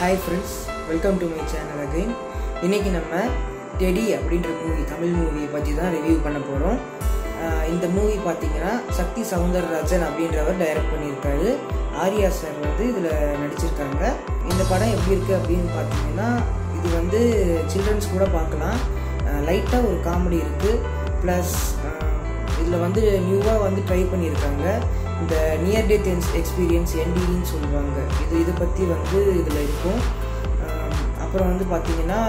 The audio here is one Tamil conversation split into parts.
Hi friends welcome to my channel again இன்றைக்கி நம்ம டெடி அப்படின்ற மூவி தமிழ் மூவியை பற்றி தான் ரிவ்யூ பண்ண போகிறோம் இந்த மூவி பார்த்தீங்கன்னா சக்தி சவுந்தரராஜன் அப்படின்றவர் டைரக்ட் பண்ணியிருக்காரு. ஆர்யா சார் வந்து இதில் நடிச்சிருக்காங்க. இந்த படம் எப்படி இருக்குது அப்படின்னு பார்த்தீங்கன்னா இது வந்து சில்ட்ரன்ஸ் கூட பார்க்கலாம் லைட்டாக ஒரு காமெடி இருக்குது ப்ளஸ் இதில் வந்து நியூவாக வந்து ட்ரை பண்ணியிருக்காங்க. இந்த நியர் டெத் எக்ஸ்பீரியன்ஸ் என்டின்னு சொல்லுவாங்க. இது இதை பற்றி வந்து இதில் இருக்கும். அப்புறம் வந்து பார்த்திங்கன்னா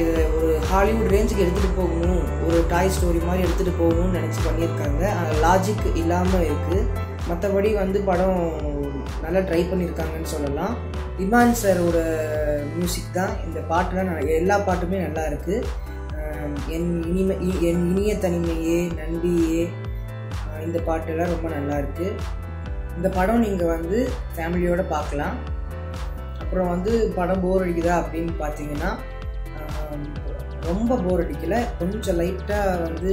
இது ஒரு ஹாலிவுட் ரேஞ்சுக்கு எடுத்துகிட்டு போகணும். ஒரு டாய் ஸ்டோரி மாதிரி எடுத்துகிட்டு போகணும்னு நினச்சி பண்ணியிருக்காங்க. லாஜிக் இல்லாமல் இருக்குது மற்றபடி வந்து படம் நல்லா ட்ரை பண்ணியிருக்காங்கன்னு சொல்லலாம். இமான் சாரோட மியூசிக் தான் இந்த பாட்டுலாம் எல்லா பாட்டுமே நல்லா இருக்குது என் இனிமை என் இனிய தனிமையே நன்றியே. இந்த பாட்டெல்லாம் ரொம்ப நல்லா இருக்குது இந்த படம் நீங்கள் வந்து ஃபேமிலியோடு பார்க்கலாம். அப்புறம் வந்து படம் போர் அடிக்குதா அப்படின்னு பார்த்தீங்கன்னா ரொம்ப போர் அடிக்கலை. கொஞ்சம் லைட்டாக வந்து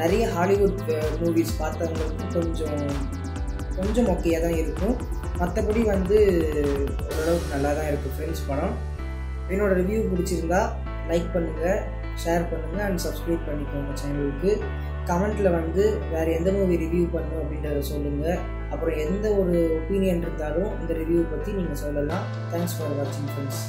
நிறைய ஹாலிவுட் மூவிஸ் பார்த்தவங்களுக்கு கொஞ்சம் கொஞ்சம் ஓகேயாக தான் இருக்கும். மற்றபடி வந்து ஓரளவுக்கு நல்லா தான் இருக்குது ஃப்ரெண்ட்ஸ் படம். என்னோடய ரிவ்யூ பிடிச்சிருந்தா லைக் பண்ணுங்கள் ஷேர் பண்ணுங்கள் அண்ட் சப்ஸ்கிரைப் பண்ணிக்கோங்க சேனலுக்கு கமெண்ட்டில் வந்து வேறு எந்த மூவி ரிவ்யூ பண்ணும் அப்படின்றத சொல்லுங்கள் அப்புறம் எந்த ஒரு ஒப்பீனியன் இருந்தாலும் இந்த ரிவ்யூ பற்றி நீங்கள் சொல்லலாம். தேங்க்ஸ் ஃபார் வாட்சிங் ஃப்ரெண்ட்ஸ்